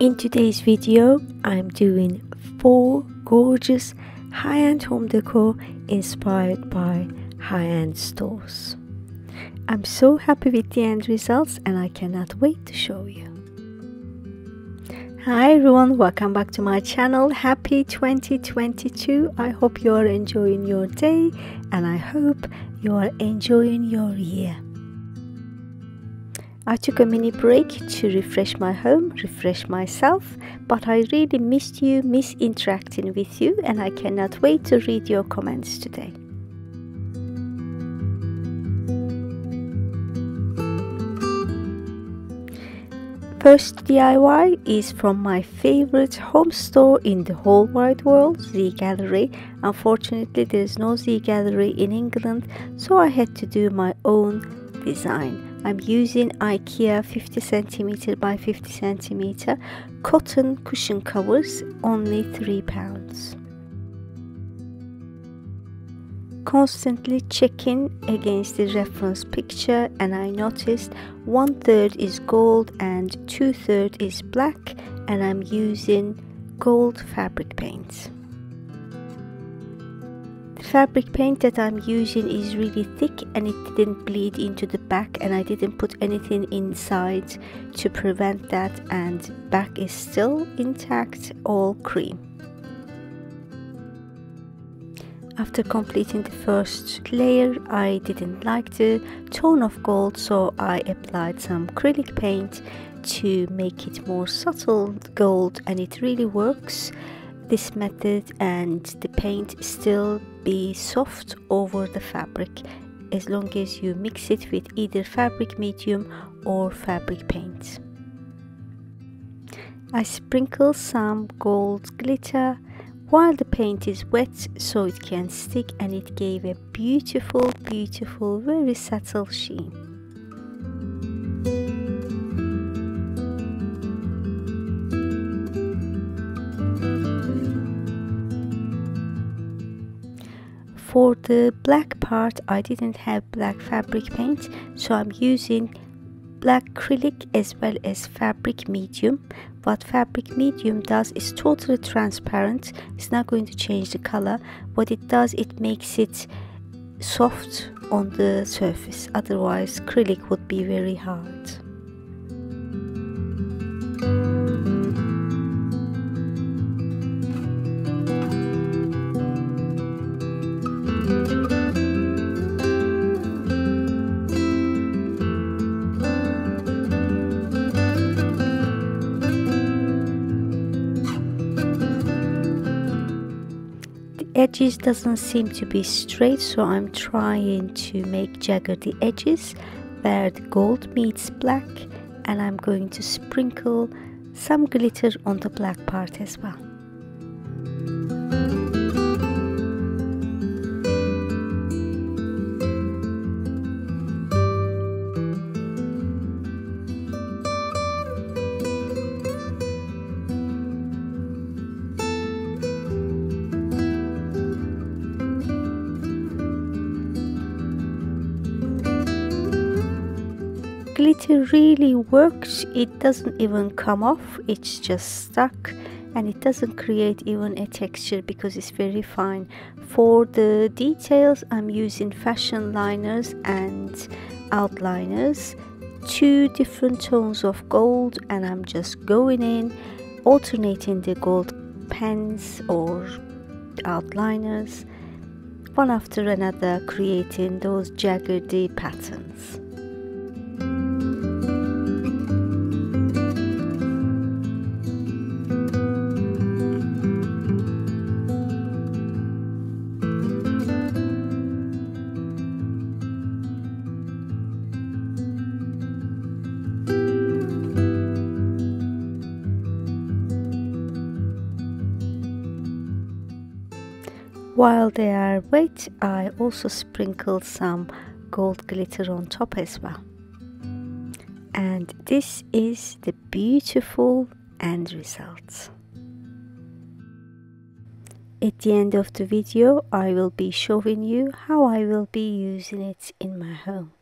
In today's video, I'm doing four gorgeous high-end home decor inspired by high-end stores. I'm so happy with the end results and I cannot wait to show you. Hi everyone, welcome back to my channel. Happy 2022. I hope you are enjoying your day and I hope you are enjoying your year. I took a mini break to refresh my home, refresh myself, but I really missed you, miss interacting with you, and I cannot wait to read your comments today. First DIY is from my favorite home store in the whole wide world, Z Gallerie. Unfortunately, there is no Z Gallerie in England, so I had to do my own design. I'm using IKEA 50 centimeter by 50 centimeter cotton cushion covers, only 3 pounds constantly checking against the reference picture and I noticed one third is gold and two third is black and I'm using gold fabric paint. The fabric paint that I'm using is really thick and it didn't bleed into the back and I didn't put anything inside to prevent that and back is still intact all cream. After completing the first layer, I didn't like the tone of gold, so I applied some acrylic paint to make it more subtle gold and it really works this method and the paint still be soft over the fabric as long as you mix it with either fabric medium or fabric paint. I sprinkle some gold glitter while the paint is wet so it can stick and it gave a beautiful beautiful very subtle sheen For the black part I didn't have black fabric paint so I'm using black acrylic as well as fabric medium. What fabric medium does is totally transparent it's not going to change the color. What it does it makes it soft on the surface otherwise acrylic would be very hard edges doesn't seem to be straight so I'm trying to make jagged the edges where the gold meets black and I'm going to sprinkle some glitter on the black part as well. Really works it doesn't even come off it's just stuck and it doesn't create even a texture because it's very fine. For the details I'm using fashion liners and outliners two different tones of gold and I'm just going in alternating the gold pens or outliners one after another creating those jaggedy patterns While they are wet, I also sprinkle some gold glitter on top as well. And this is the beautiful end result. At the end of the video, I will be showing you how I will be using it in my home.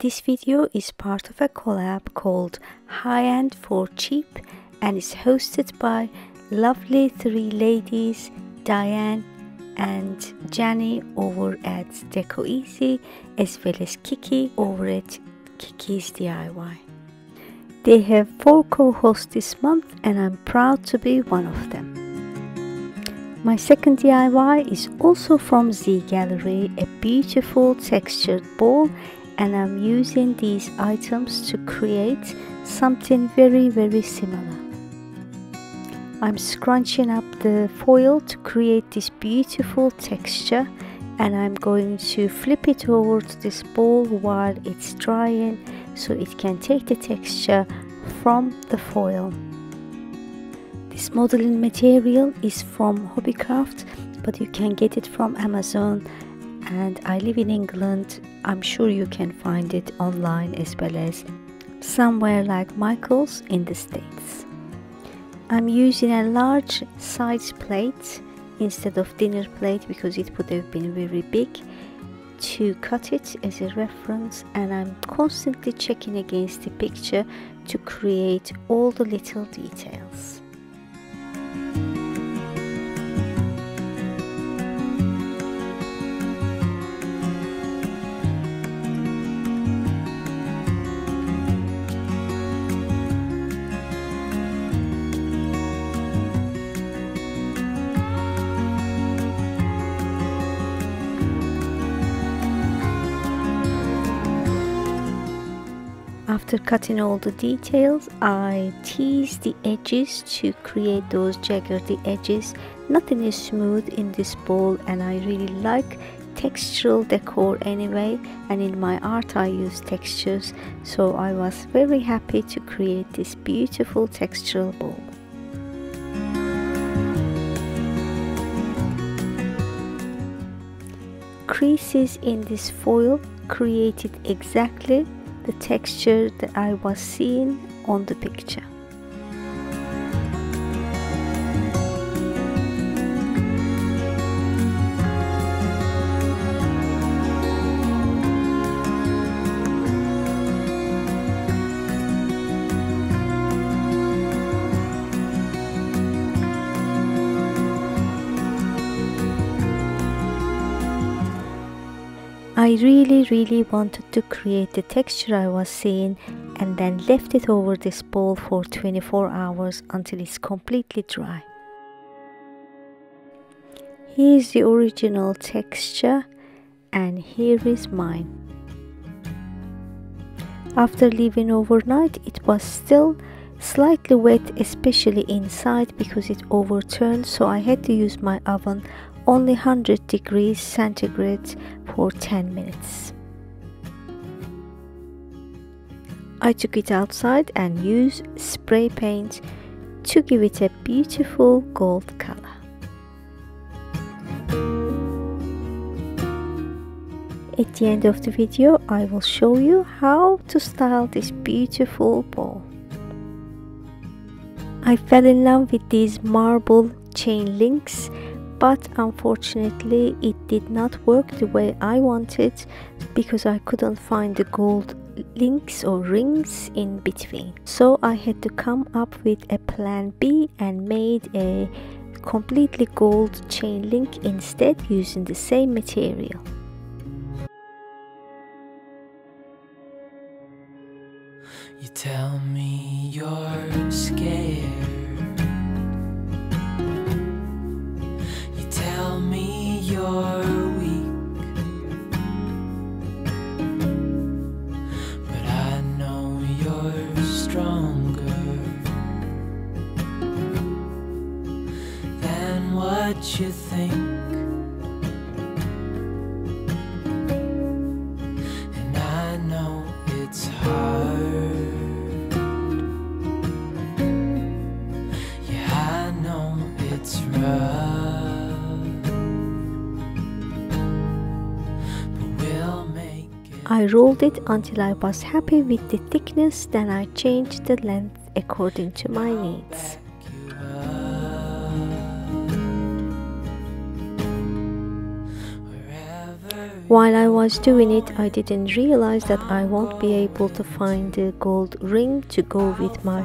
This video is part of a collab called High End for Cheap and is hosted by lovely three ladies Diane and Jenny over at Deco Easy as well as Kiki over at Kiki's DIY. They have four co-hosts this month and I'm proud to be one of them. My second DIY is also from Z Gallerie, a beautiful textured ball and I'm using these items to create something very very similar. I'm scrunching up the foil to create this beautiful texture and I'm going to flip it over to this ball while it's drying so it can take the texture from the foil. This modeling material is from Hobbycraft but you can get it from Amazon and I live in England. I'm sure you can find it online as well as somewhere like Michael's in the States. I'm using a large size plate instead of dinner plate because it would have been very big to cut it as a reference and I'm constantly checking against the picture to create all the little details. After cutting all the details, I tease the edges to create those jaggedy edges. Nothing is smooth in this bowl and I really like textural decor anyway and in my art I use textures so I was very happy to create this beautiful textural bowl. Creases in this foil created exactly the texture that I was seeing on the picture. I really really wanted to create the texture I was seeing and then left it over this bowl for 24 hours until it's completely dry. Here's the original texture and here is mine. After leaving overnight it was still slightly wet especially inside because it overturned so I had to use my oven only 100 degrees centigrade for 10 minutes. I took it outside and used spray paint to give it a beautiful gold color. At the end of the video I will show you how to style this beautiful ball. I fell in love with these marble chain links but unfortunately it did not work the way I wanted because I couldn't find the gold links or rings in between. So I had to come up with a plan B and made a completely gold chain link instead using the same material. You tell me you're scared you think. I rolled it until I was happy with the thickness then I changed the length according to my needs. While I was doing it, I didn't realize that I won't be able to find the gold ring to go with my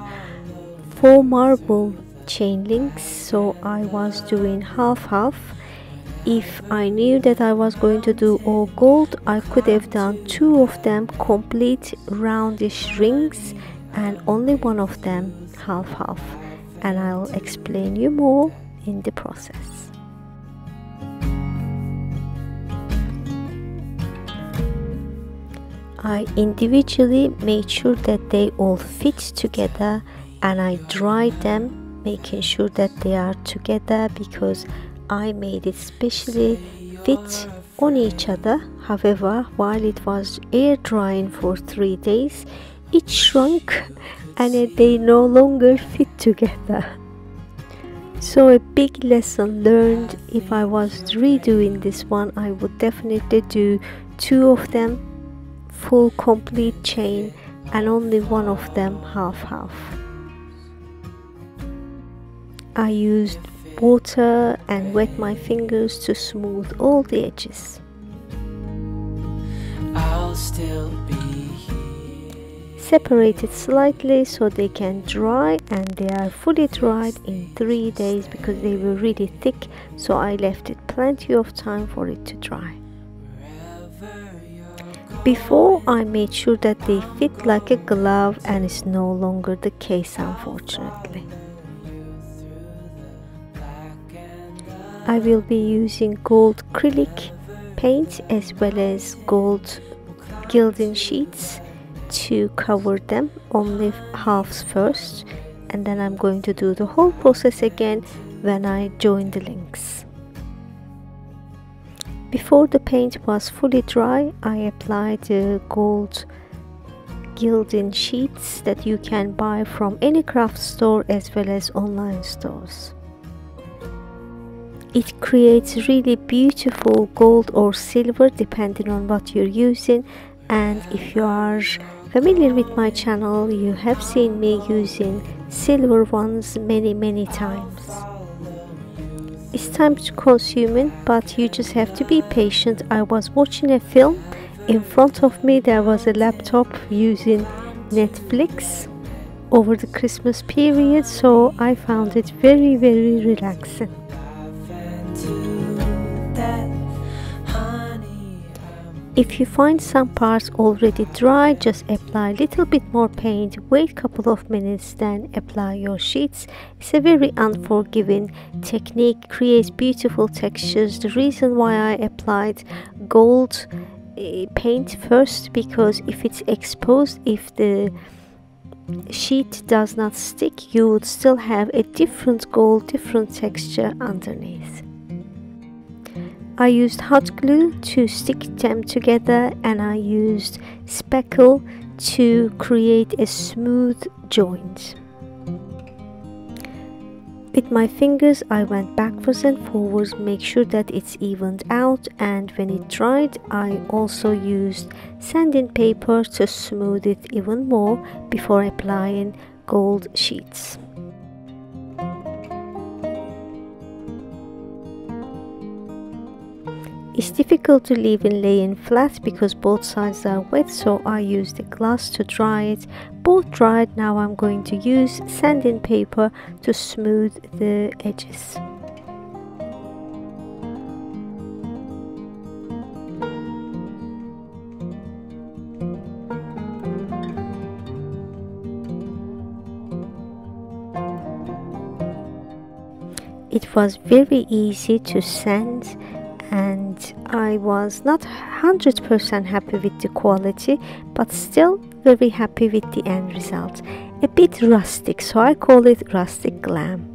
four marble chain links. So I was doing half half if I knew that I was going to do all gold I could have done two of them complete roundish rings and only one of them half half and I'll explain you more in the process I individually made sure that they all fit together and I dried them making sure that they are together because I made it specially fit on each other. However while it was air drying for three days it shrunk and they no longer fit together. So a big lesson learned. If I was redoing this one I would definitely do two of them full complete chain and only one of them half half. I used water and wet my fingers to smooth all the edges. Separate it slightly so they can dry and they are fully dried in three days because they were really thick so I left it plenty of time for it to dry. Before I made sure that they fit like a glove and it's no longer the case unfortunately. I will be using gold acrylic paint as well as gold gilding sheets to cover them only halves first and then I'm going to do the whole process again when I join the links. Before the paint was fully dry, I applied the gold gilding sheets that you can buy from any craft store as well as online stores. It creates really beautiful gold or silver depending on what you're using and if you are familiar with my channel you have seen me using silver ones many many times. It's time to consume it, but you just have to be patient. I was watching a film. In front of me, there was a laptop using Netflix over the Christmas period, so I found it very, very relaxing. If you find some parts already dry, just apply a little bit more paint, wait a couple of minutes, then apply your sheets. It's a very unforgiving technique, creates beautiful textures. The reason why I applied gold eh, paint first because if it's exposed, if the sheet does not stick, you would still have a different gold, different texture underneath. I used hot glue to stick them together and I used speckle to create a smooth joint. With my fingers I went backwards and forwards make sure that it's evened out and when it dried I also used sanding paper to smooth it even more before applying gold sheets. Difficult to leave in laying flat because both sides are wet so I used a glass to dry it. Both dried now I'm going to use sanding paper to smooth the edges. It was very easy to sand and I was not 100% happy with the quality but still very happy with the end result. A bit rustic so I call it rustic glam.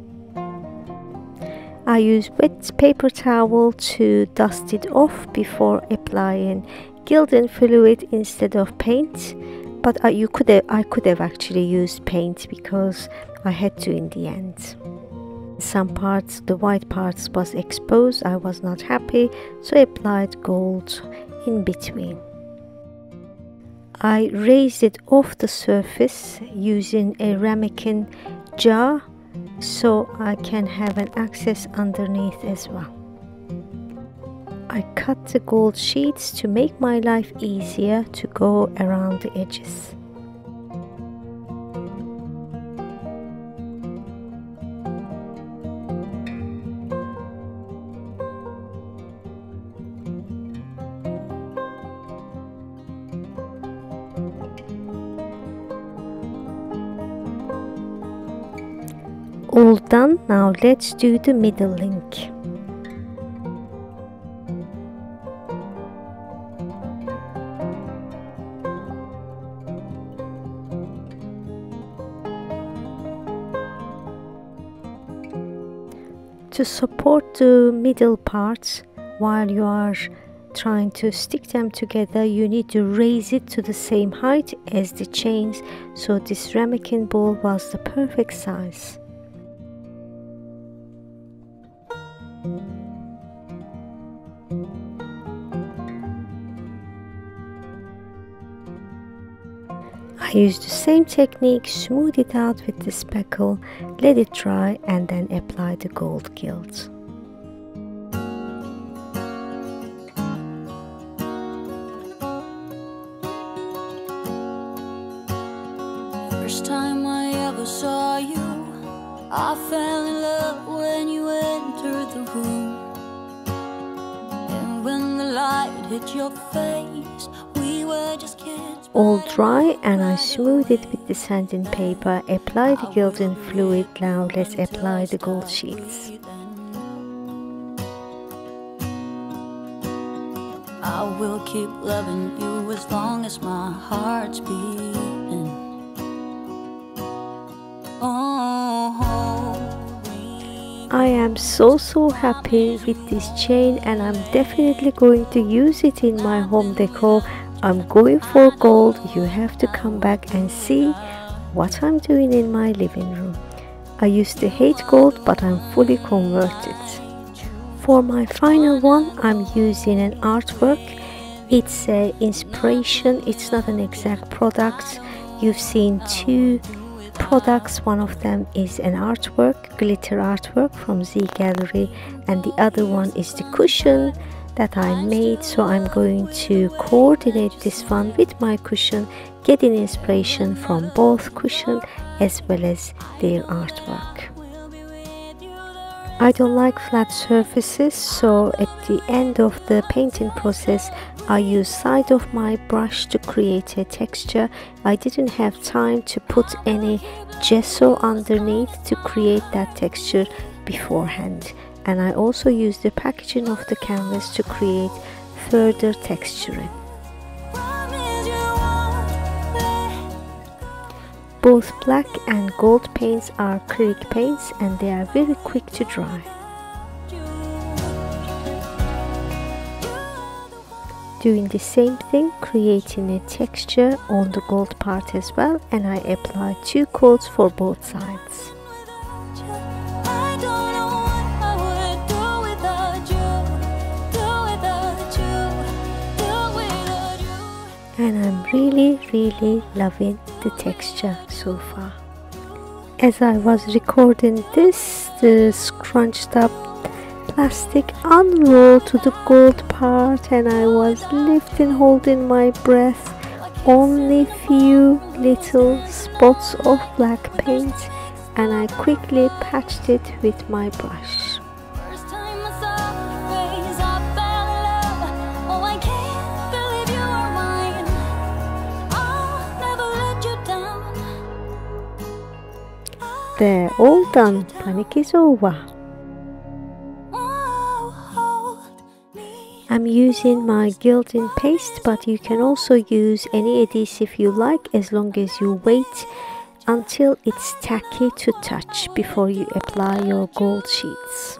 I use wet paper towel to dust it off before applying gilding fluid instead of paint but I, you could have, I could have actually used paint because I had to in the end some parts the white parts was exposed i was not happy so i applied gold in between i raised it off the surface using a ramekin jar so i can have an access underneath as well I cut the gold sheets to make my life easier to go around the edges. Now let's do the middle link. To support the middle parts while you are trying to stick them together you need to raise it to the same height as the chains. So this ramekin ball was the perfect size I use the same technique, smooth it out with the speckle, let it dry and then apply the gold gilt. First time I ever saw you, I fell in love when you entered the room. All dry and I smooth it with the sanding paper. Apply the gilding fluid. Now let's apply the gold sheets. I will keep loving you as long as my heart's beating. Oh, I am so so happy with this chain and I'm definitely going to use it in my home decor I'm going for gold. You have to come back and see what I'm doing in my living room. I used to hate gold, but I'm fully converted. For my final one, I'm using an artwork. It's an inspiration, it's not an exact product. You've seen two products. One of them is an artwork, glitter artwork from Z Gallerie, and the other one is the cushion that I made so I'm going to coordinate this one with my cushion getting inspiration from both cushion as well as their artwork. I don't like flat surfaces so at the end of the painting process I use side of my brush to create a texture. I didn't have time to put any gesso underneath to create that texture beforehand and I also use the packaging of the canvas to create further texturing. Both black and gold paints are acrylic paints and they are very quick to dry. Doing the same thing, creating a texture on the gold part as well and I apply two coats for both sides. and I'm really really loving the texture so far. As I was recording this, the scrunched up plastic unrolled to the gold part and I was lifting holding my breath only few little spots of black paint and I quickly patched it with my brush. They're all done. Panic is over. I'm using my gilding paste but you can also use any adhesive if you like as long as you wait until it's tacky to touch before you apply your gold sheets.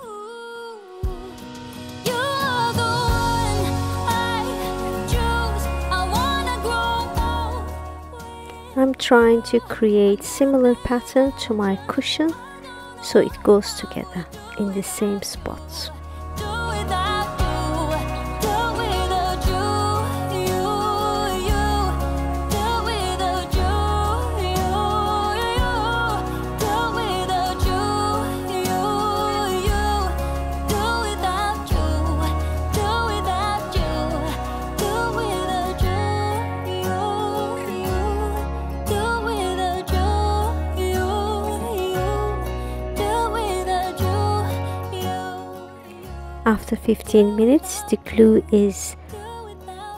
I'm trying to create similar pattern to my cushion so it goes together in the same spots. After 15 minutes, the glue is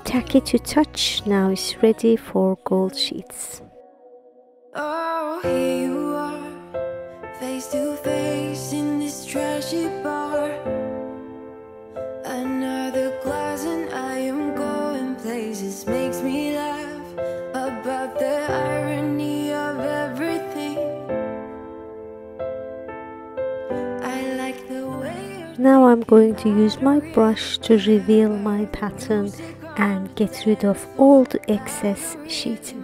tacky to touch. Now it's ready for gold sheets. Oh, face to face in this trashy bar. Going to use my brush to reveal my pattern and get rid of all the excess sheeting.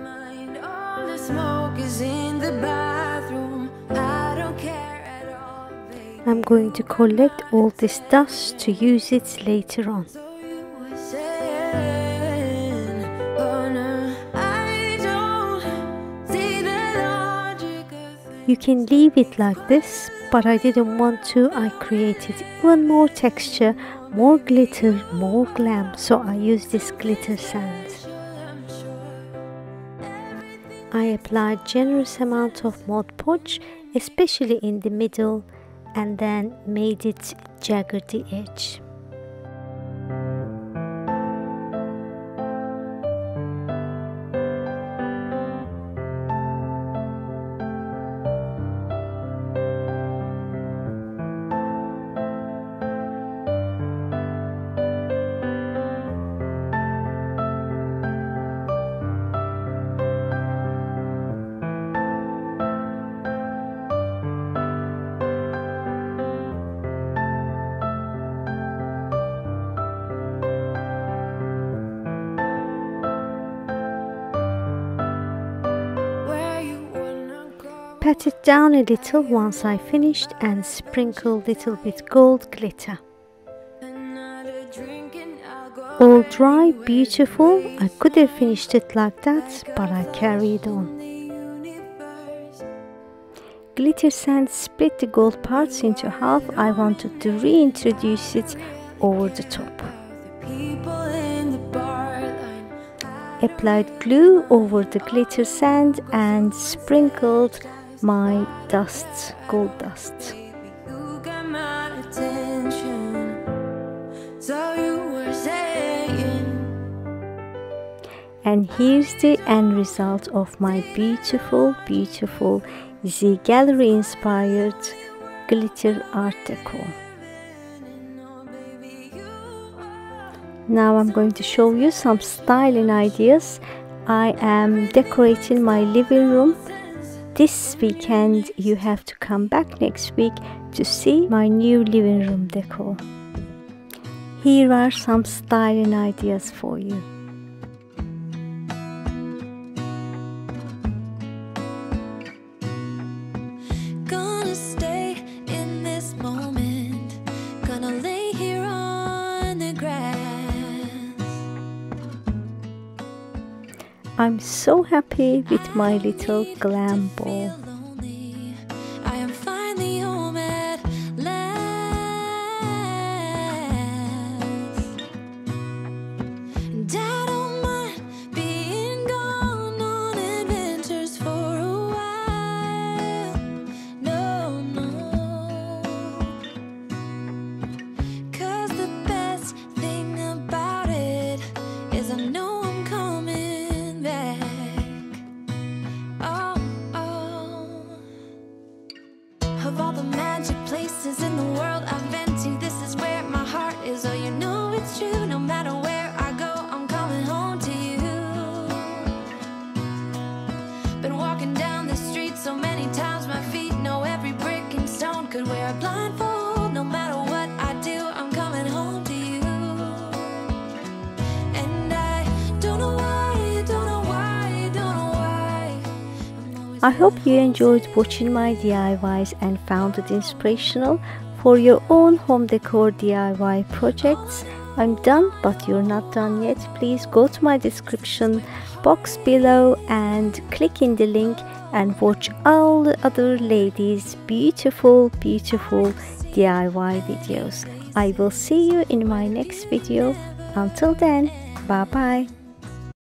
I'm going to collect all this dust to use it later on. You can leave it like this, but I didn't want to. I created even more texture, more glitter, more glam, so I used this glitter sand. I applied generous amount of Mod Podge, especially in the middle, and then made it jagged the edge. Pat it down a little once I finished and sprinkle little bit gold glitter. All dry, beautiful. I could have finished it like that, but I carried on. Glitter sand split the gold parts into half. I wanted to reintroduce it over the top. Applied glue over the glitter sand and sprinkled my dust, gold dust. Baby, you got my attention. So you were saying, And here's the end result of my beautiful, beautiful Z Gallerie inspired glitter art you Now I'm going to show you some styling ideas. I am decorating my living room. This weekend you have to come back next week to see my new living room decor. Here are some styling ideas for you. I'm so happy with my little glam ball. I hope you enjoyed watching my DIYs and found it inspirational for your own home decor DIY projects. I'm done, but you're not done yet. Please go to my description box below and click in the link and watch all the other ladies' beautiful, beautiful DIY videos. I will see you in my next video. Until then, bye bye.